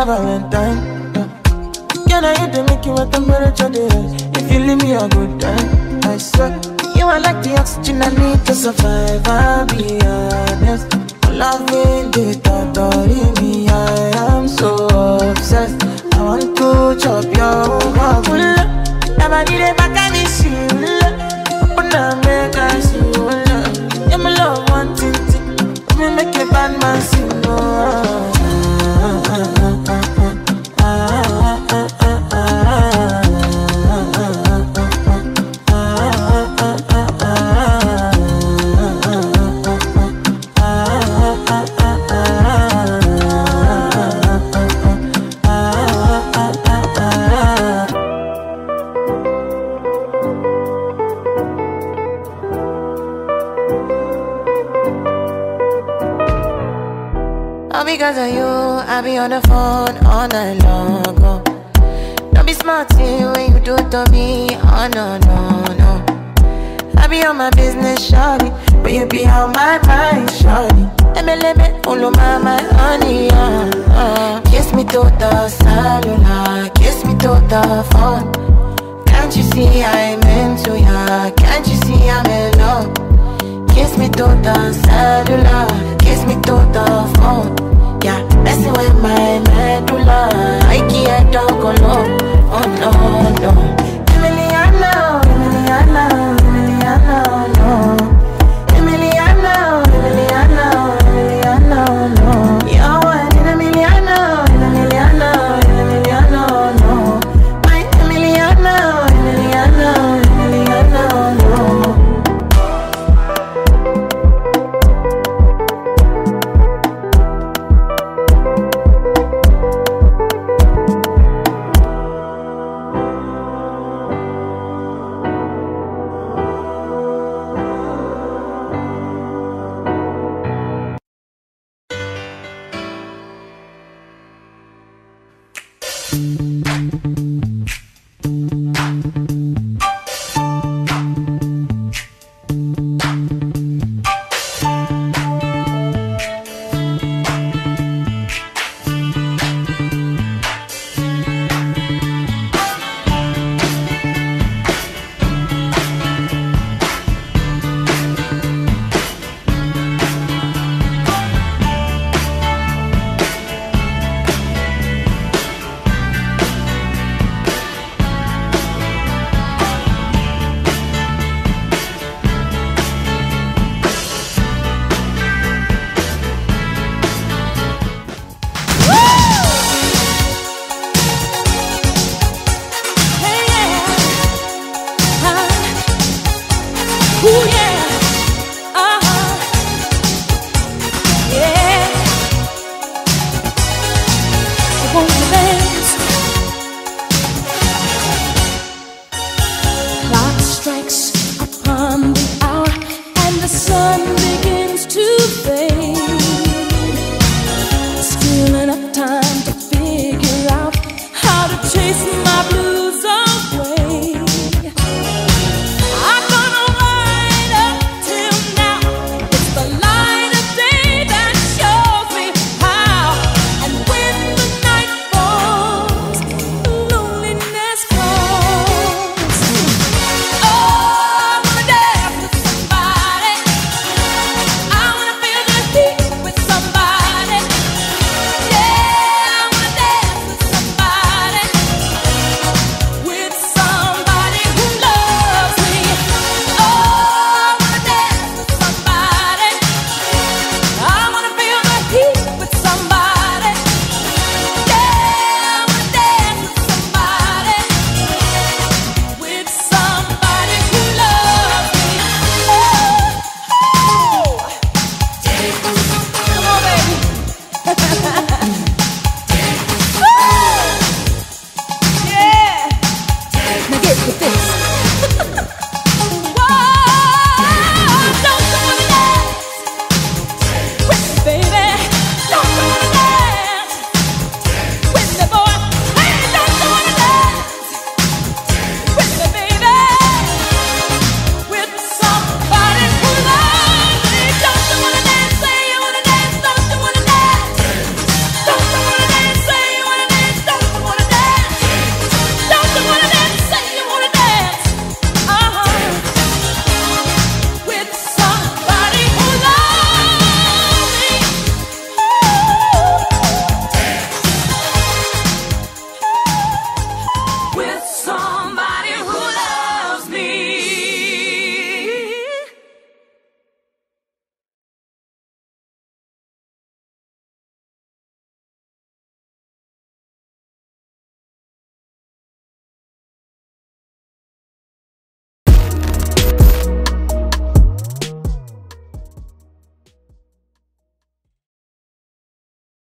My Valentine. Can I hit to make you a temperature the rise? If you leave me a good time, I swear. You are like the oxygen I need to survive. I'll be honest. Loving the thought of me, I am so obsessed. I want to chop your heart. Never need a back and it's you. All because of you, I be on the phone all night long. Oh. Don't be smart when you do it to me. Oh no, no, no. I be on my business, shawty. But you be on my mind, shawty. MLM, follow my, my honey, uh, uh. Kiss me to the cellular, kiss me to the phone. Can't you see I'm into ya? Can't you see I'm in love? Kiss me to the yeah. Messing with my medulla, I can't talk alone. Oh no, no.